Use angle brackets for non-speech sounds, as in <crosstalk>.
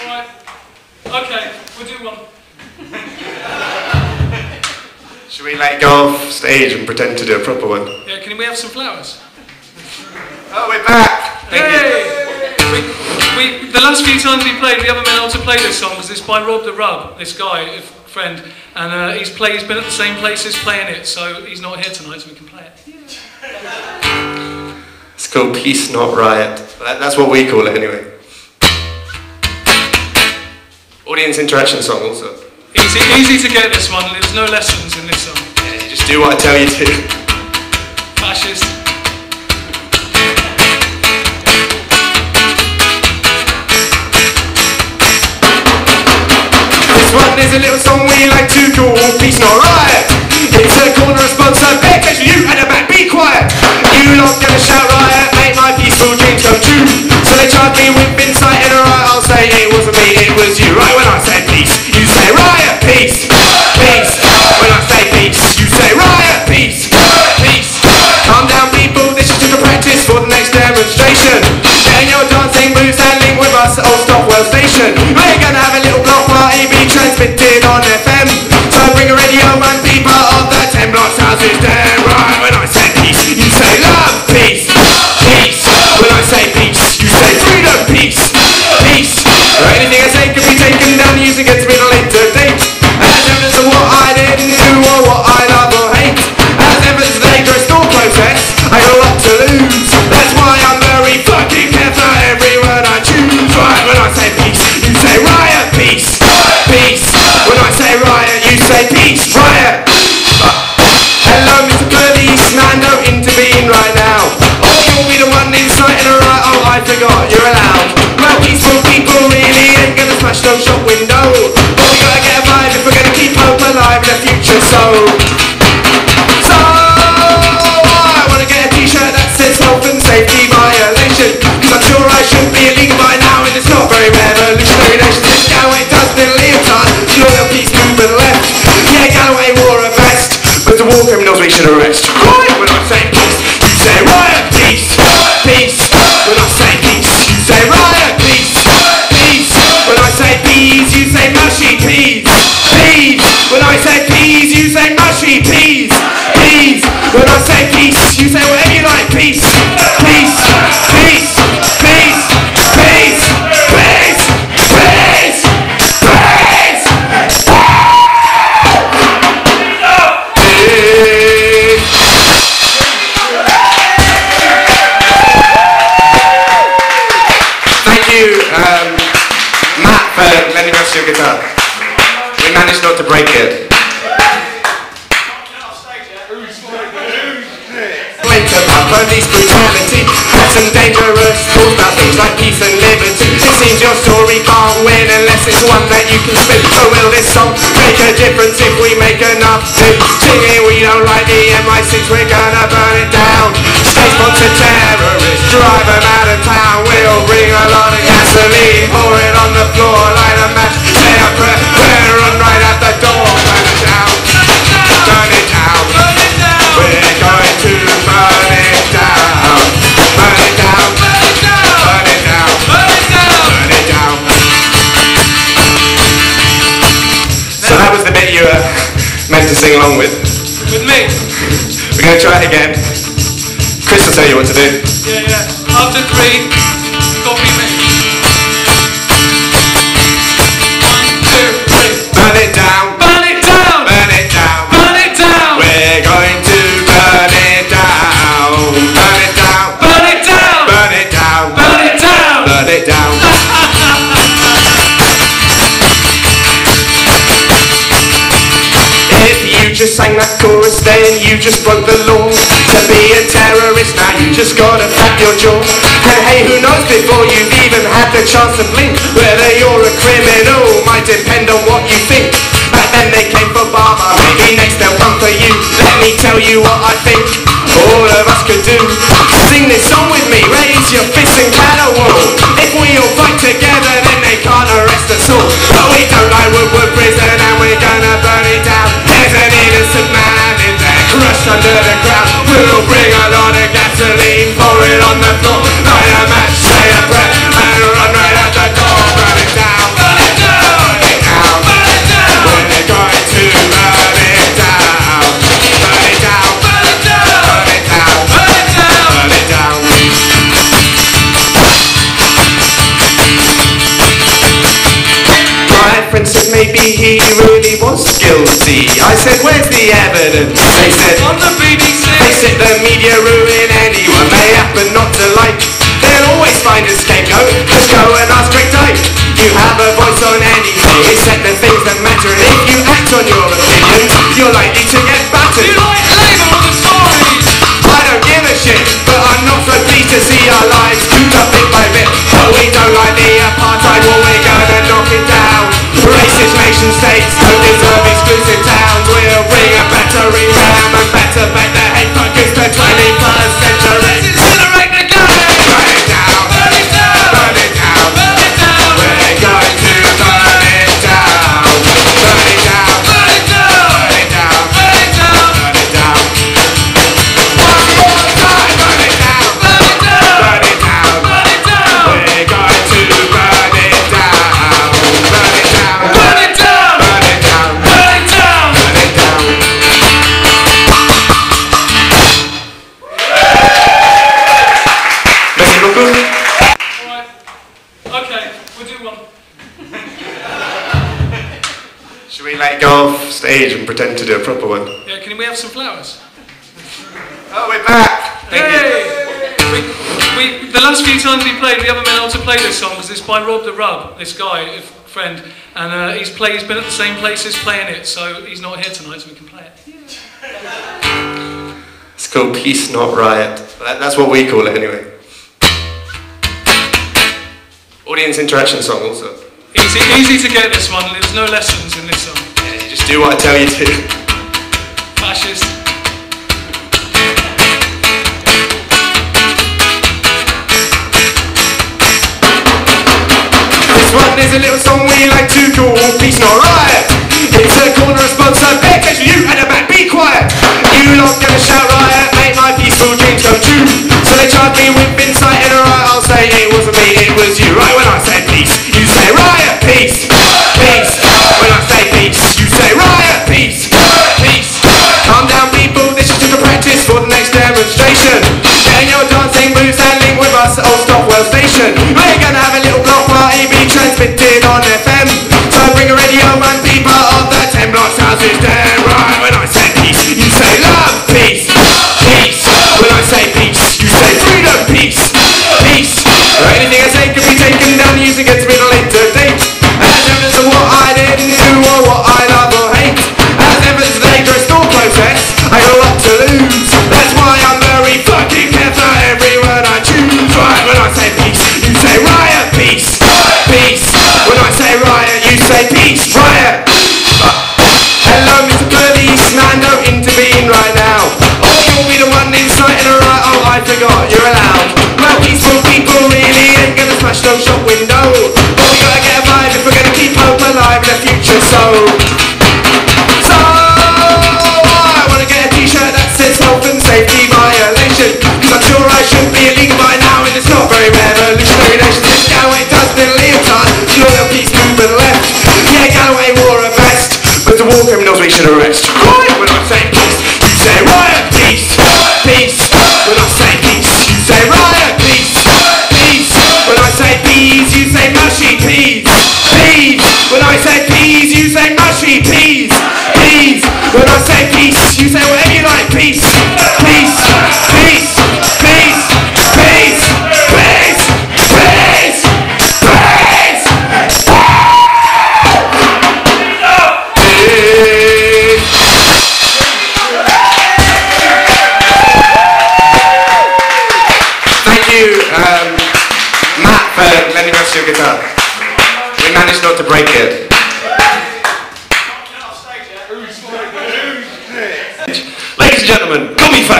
Okay, we'll do one. Should we like go off stage and pretend to do a proper one? Yeah, can we have some flowers? oh, we're back! Thank Yay! You. We, we, the last few times we played, we haven't been able to play this song because it's by Rob the Rub, this guy, a friend, and uh, he's, play, he's been at the same places playing it, so he's not here tonight, so we can play it. It's called Peace Not Riot. That, that's what we call it anyway. Audience interaction song also. Easy, easy to get this one. There's no lessons in this song. Yeah, just do what I tell you to. Fascist. This one is a little song we like to call Peace Not Riot. It's a corner response, so pay attention, you at the back, be quiet. managed not to break it. Winter these brutality, hot and dangerous, thoughts about things like peace and liberty. It seems your story can't win unless it's one that you can spin. So will this song make a difference if we make enough to sing it? We don't like the MI6, we're gonna burn it down. Stay sponsored terrorists, drive them out of town. We'll bring a lot of gasoline, pour it vedere just sang that chorus Then you just broke the law. To be a terrorist Now you just gotta flap your jaw. And hey, who knows before you've even had the chance to blink? Whether you're a criminal Might depend on what you think. I let it you have a voice on anything Except the things that matter. And if you act on your opinions You're likely to get battered. You like Labour on the Tories I don't give a shit But I'm not so pleased to see our lives. and pretend to do a proper one. Yeah, can we have some flowers? <laughs> oh, we're back! Thank Yay! We, we, the last few times we played, we haven't been able to play this song because it's by Rob the Rub, this guy, friend, and uh, he's, play, he's been at the same places playing it, so he's not here tonight, so we can play it. It's called Peace Not Riot. That, that's what we call it anyway. Audience interaction song also. Easy, easy to get this one, there's no lessons in this song. Just do what I tell you to. Fascist. This one is a little song we like to call Peace Not Riot. Daniel Hang your dancing moves and link with us, oh, Old Stockwell Station. should arrest. Good. Well, Um, Matt for lending us your guitar. We managed not to break it. Ladies and gentlemen, Gummy Face!